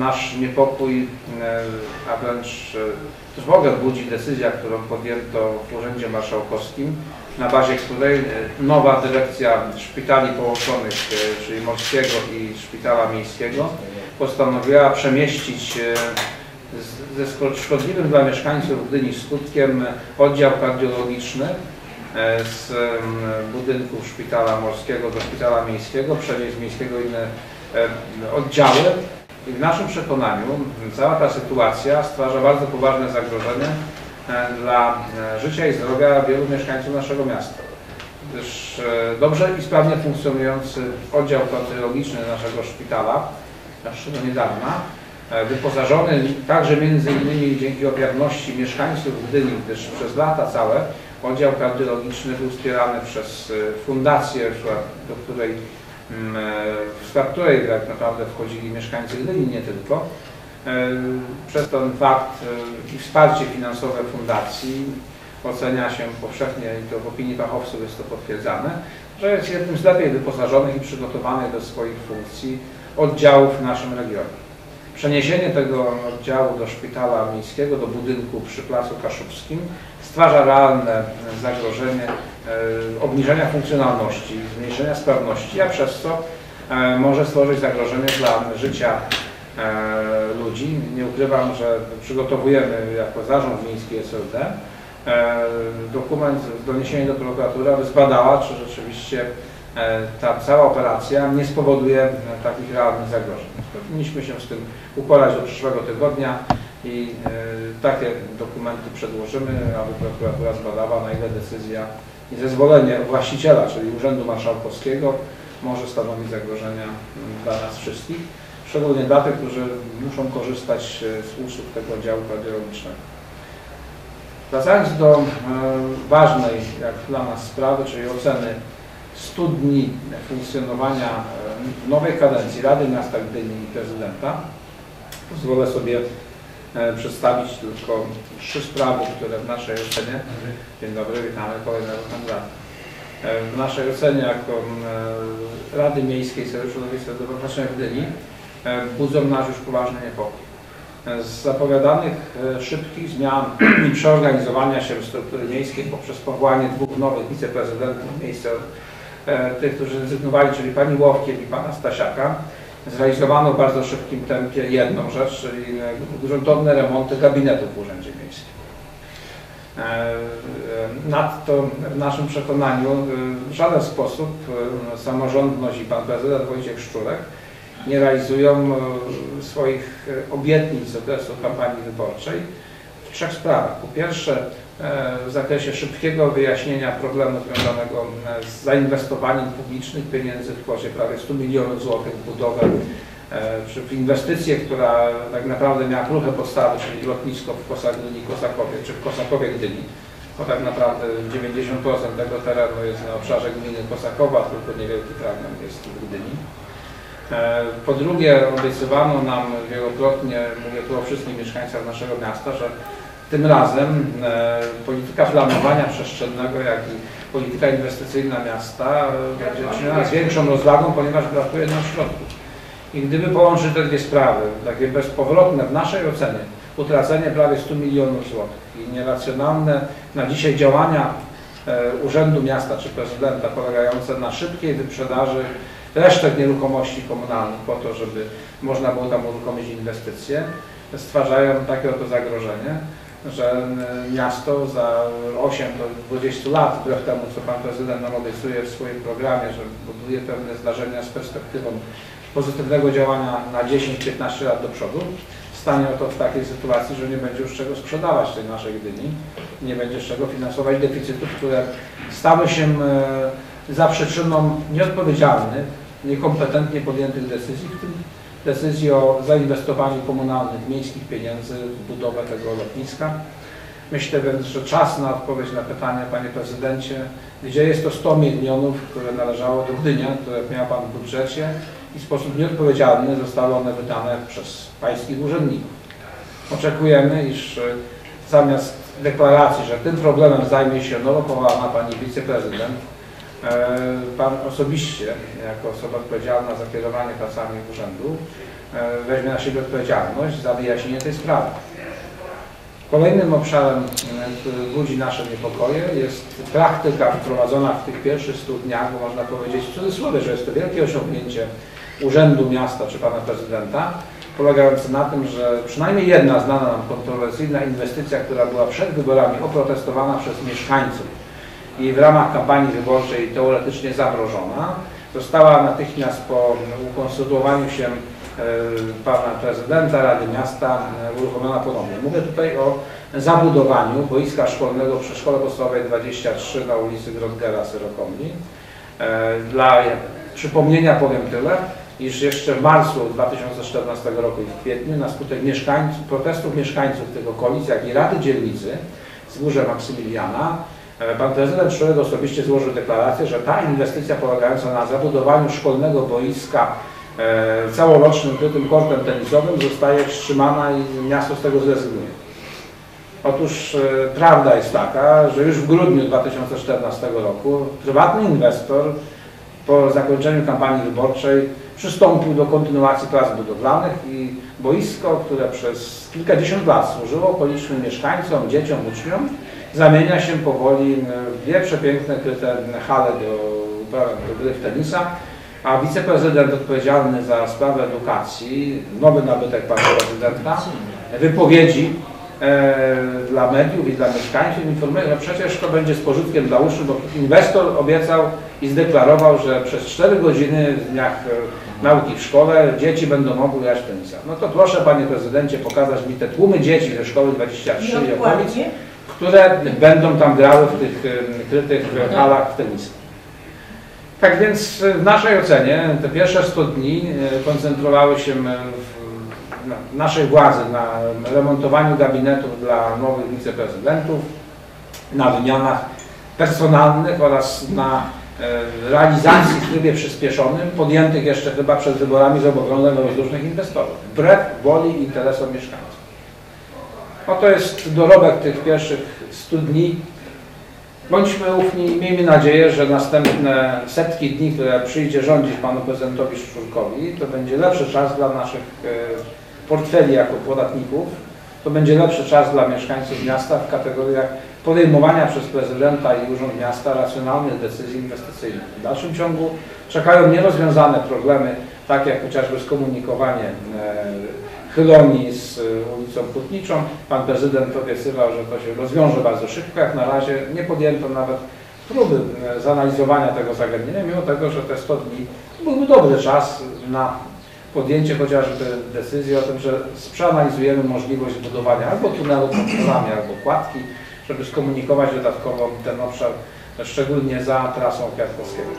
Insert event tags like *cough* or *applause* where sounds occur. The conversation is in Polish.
nasz niepokój, e, a wręcz e, trwogę budzi decyzja, którą podjęto w Urzędzie Marszałkowskim, na bazie której e, nowa dyrekcja szpitali połączonych, czyli Morskiego i Szpitala Miejskiego, postanowiła przemieścić ze szko- szkodliwym dla mieszkańców Gdyni skutkiem oddział kardiologiczny z budynków Szpitala Morskiego do Szpitala Miejskiego, przenieść z Miejskiego inne oddziały. I w naszym przekonaniu cała ta sytuacja stwarza bardzo poważne zagrożenie e, dla e, życia i zdrowia wielu mieszkańców naszego miasta. Gdyż e, dobrze i sprawnie funkcjonujący oddział kardiologiczny naszego szpitala, jeszcze do niedawna, wyposażony także między innymi dzięki ofiarności mieszkańców Gdyni, gdyż przez lata całe oddział kardiologiczny był wspierany przez fundację, do której w skład której tak naprawdę wchodzili mieszkańcy Gdyni, nie tylko. E, Przez ten fakt e, i wsparcie finansowe fundacji ocenia się powszechnie i to w opinii fachowców jest to potwierdzane, że jest jednym z lepiej wyposażonych i przygotowanych do swoich funkcji oddziałów w naszym regionie. Przeniesienie tego oddziału do szpitala miejskiego, do budynku przy Placu Kaszubskim stwarza realne e, zagrożenie e, obniżenia funkcjonalności, zmniejszenia sprawności, a przez co e, może stworzyć zagrożenie dla życia e, ludzi. Nie ukrywam, że przygotowujemy jako zarząd miejski SLD e, dokument, doniesienie do prokuratury, aby zbadała, czy rzeczywiście e, ta cała operacja nie spowoduje e, takich realnych zagrożeń. Powinniśmy się z tym uporać do przyszłego tygodnia i e, takie dokumenty przedłożymy, aby prokuratura zbadała, na ile decyzja i zezwolenie właściciela, czyli Urzędu Marszałkowskiego może stanowić zagrożenia m, dla nas wszystkich, szczególnie dla tych, którzy muszą korzystać e, z usług tego oddziału kardiologicznego. Wracając do e, ważnej jak dla nas sprawy, czyli oceny 100 dni funkcjonowania e, nowej kadencji Rady Miasta Gdyni i prezydenta, pozwolę sobie przedstawić tylko trzy sprawy, które w naszej ocenie, dzień dobry, witamy kolejnego kandydata. E, W naszej ocenie jako e, Rady Miejskiej Sojuszu Środowiska Demokratycznego w Gdyni e, budzą nasz już poważny niepokój. E, Z zapowiadanych e, szybkich zmian *clears throat* i przeorganizowania się struktury miejskiej poprzez powołanie dwóch nowych wiceprezydentów w miejsce e, tych, którzy rezygnowali, czyli pani Łowkiel i pana Stasiaka, zrealizowano w bardzo szybkim tempie jedną rzecz, czyli e, gruntowne remonty gabinetów w Urzędzie Miejskim. E, e, Nadto w naszym przekonaniu e, w żaden sposób samorządność i pan prezydent Wojciech Szczurek nie realizują swoich obietnic z okresu kampanii wyborczej trzech sprawach. Po pierwsze e, w zakresie szybkiego wyjaśnienia problemu związanego z zainwestowaniem publicznych pieniędzy w kwocie prawie 100 milionów złotych w budowę e, w inwestycję, która tak naprawdę miała kruche podstawy, czyli lotnisko w Kosach Gdyni, Kosakowie, czy w Kosakowie Gdyni, bo tak naprawdę 90% tego terenu jest na obszarze gminy Kosakowa, tylko niewielki fragment jest w Gdyni. E, Po drugie, obiecywano nam wielokrotnie, mówię tu o wszystkich mieszkańcach naszego miasta, że tym razem e, polityka planowania przestrzennego, jak i polityka inwestycyjna miasta e, będzie z większą rozwagą, ponieważ brakuje nam środków. I gdyby połączyć te dwie sprawy, takie bezpowrotne w naszej ocenie, utracenie prawie 100 milionów złotych i nieracjonalne na dzisiaj działania e, Urzędu Miasta czy prezydenta polegające na szybkiej wyprzedaży resztek nieruchomości komunalnych po to, żeby można było tam uruchomić inwestycje, stwarzają takie oto zagrożenie, że e, miasto za 8 do 20 lat, wbrew temu co Pan Prezydent nam obiecuje w swoim programie, że buduje pewne zdarzenia z perspektywą pozytywnego działania na 10-15 lat do przodu, stanie oto w takiej sytuacji, że nie będzie już czego sprzedawać tej naszej Gdyni, nie będzie z czego finansować deficytów, które stały się e, za przyczyną nieodpowiedzialnych, niekompetentnie podjętych decyzji, w tym decyzji o zainwestowaniu komunalnych, miejskich pieniędzy w budowę tego lotniska. Myślę więc, że czas na odpowiedź na pytanie, Panie Prezydencie, gdzie jest to 100 milionów, które należało do Gdynia, które miał Pan w budżecie i w sposób nieodpowiedzialny zostały one wydane przez Pańskich urzędników. Oczekujemy, iż e, zamiast deklaracji, że tym problemem zajmie się nowo powołana Pani Wiceprezydent, Pan osobiście, jako osoba odpowiedzialna za kierowanie pracami urzędu, e, weźmie na siebie odpowiedzialność za wyjaśnienie tej sprawy. Kolejnym obszarem, e, który budzi nasze niepokoje jest praktyka wprowadzona w tych pierwszych 100 dniach, bo można powiedzieć w cudzysłowie, że jest to wielkie osiągnięcie Urzędu Miasta czy Pana Prezydenta, polegające na tym, że przynajmniej jedna znana nam kontrowersyjna inwestycja, która była przed wyborami oprotestowana przez mieszkańców i w ramach kampanii wyborczej teoretycznie zamrożona, została natychmiast po ukonsultowaniu się E, pana prezydenta Rady Miasta e, uruchomiona ponownie. Mówię tutaj o zabudowaniu boiska szkolnego przy Szkole Podstawowej 23 na ulicy Grodgera Syrokombi. E, dla przypomnienia powiem tyle, iż jeszcze w marcu 2014 roku i w kwietniu na skutek mieszkańców, protestów mieszkańców tych okolic, jak i Rady Dzielnicy z Górze Maksymiliana, Pan prezydent Szurek osobiście złożył deklarację, że ta inwestycja polegająca na zabudowaniu szkolnego boiska E, całorocznym krytym kortem tenisowym zostaje wstrzymana i miasto z tego zrezygnuje. Otóż e, prawda jest taka, że już w grudniu 2014 roku prywatny inwestor po zakończeniu kampanii wyborczej przystąpił do kontynuacji prac budowlanych i boisko, które przez kilkadziesiąt lat służyło okolicznym mieszkańcom, dzieciom, uczniom, zamienia się powoli w dwie przepiękne kryte hale do, do gry w tenisa, a wiceprezydent odpowiedzialny za sprawę edukacji, nowy nabytek pana prezydenta, wypowiedzi e, dla mediów i dla mieszkańców informuje, że przecież to będzie z pożytkiem dla uszu, bo inwestor obiecał i zdeklarował, że przez 4 godziny w dniach e, nauki w szkole dzieci będą mogły grać w tenisa. No to proszę panie prezydencie pokazać mi te tłumy dzieci ze szkoły 23 i okolic, które będą tam grały w tych e, krytych halach w tenisa. Tak więc w naszej ocenie te pierwsze 100 dni e, koncentrowały się w naszej władzy na remontowaniu gabinetów dla nowych wiceprezydentów, na wymianach personalnych oraz na e, realizacji w trybie przyspieszonym, podjętych jeszcze chyba przed wyborami zobowiązań różnych inwestorów, wbrew woli i interesom mieszkańców. Oto jest dorobek tych pierwszych 100 dni Bądźmy ufni i miejmy nadzieję, że następne setki dni, które przyjdzie rządzić panu prezydentowi Szczurkowi, to będzie lepszy czas dla naszych e, portfeli jako podatników, to będzie lepszy czas dla mieszkańców miasta w kategoriach podejmowania przez prezydenta i urząd miasta racjonalnych decyzji inwestycyjnych. W dalszym ciągu czekają nierozwiązane problemy, takie jak chociażby skomunikowanie e, Chyloni z y, ulicą Putniczą. Pan prezydent obiecywał, że to się rozwiąże bardzo szybko. Jak na razie nie podjęto nawet próby y, zanalizowania tego zagadnienia, mimo tego, że te 100 dni byłby dobry czas na podjęcie chociażby decyzji o tym, że przeanalizujemy możliwość zbudowania albo tunelu pod polami, albo kładki, żeby skomunikować dodatkowo ten obszar, szczególnie za trasą Kwiatkowskiego.